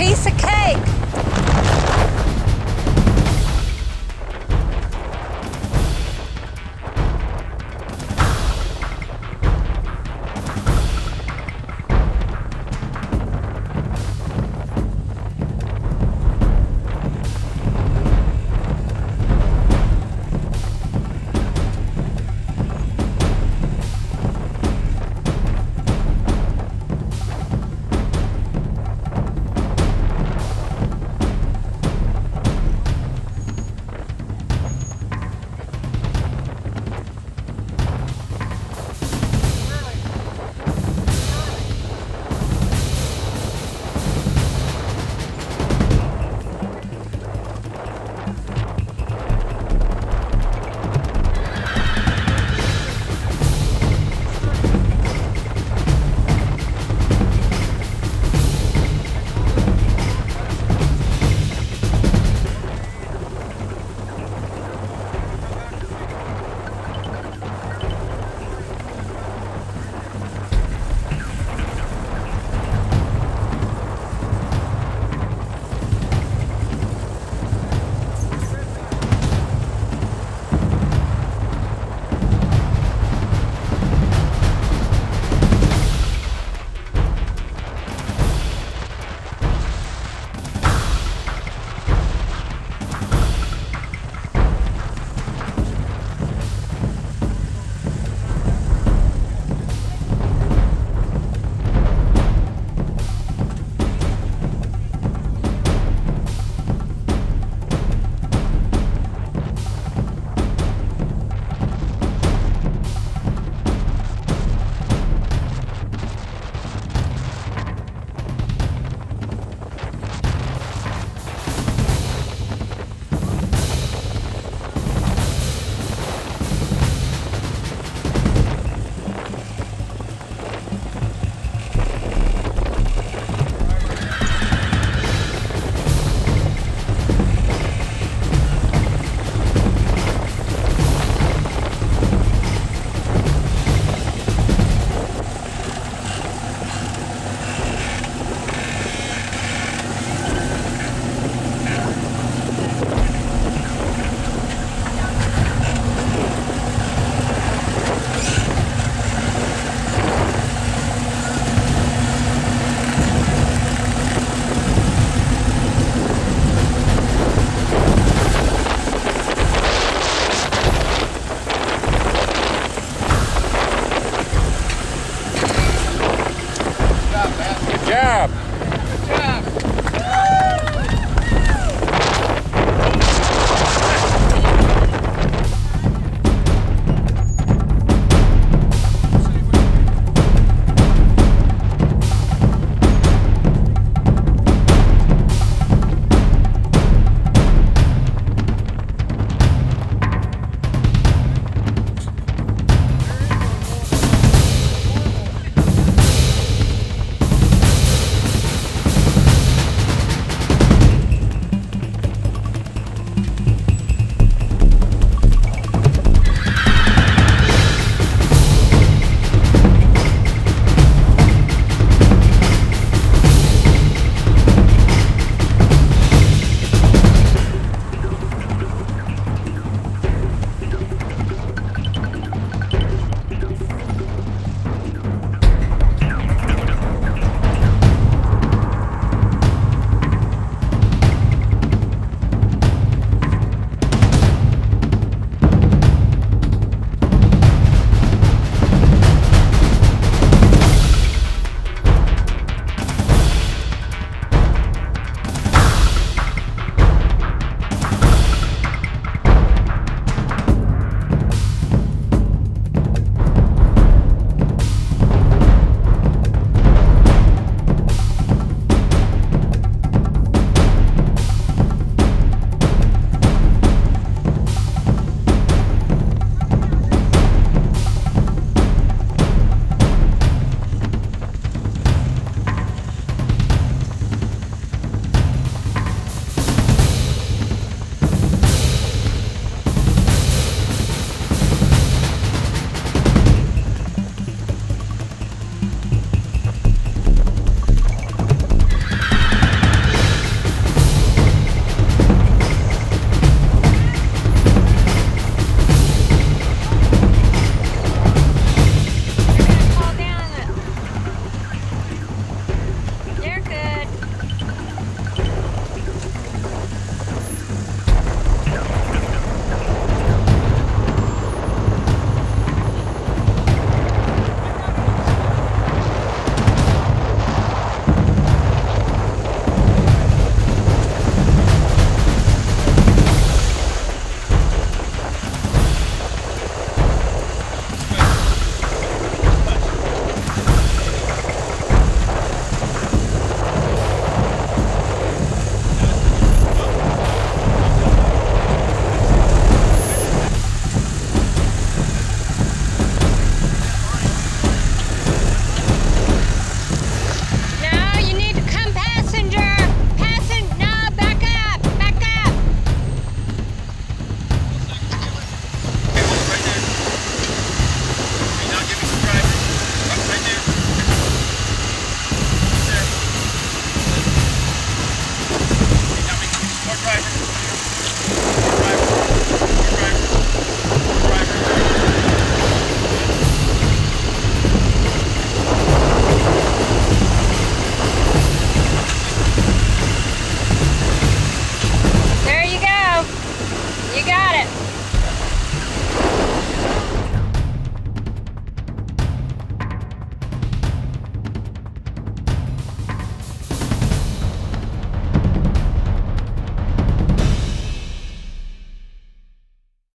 basic